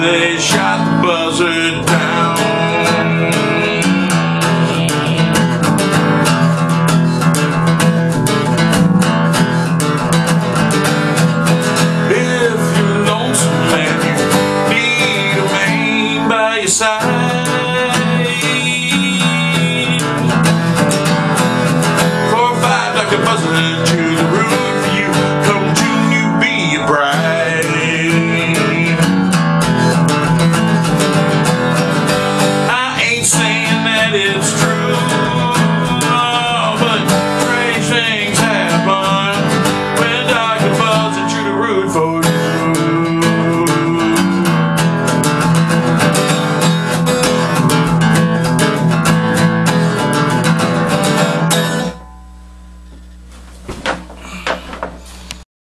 they shot the buzzard down. If you're lonesome and you need a man by your side.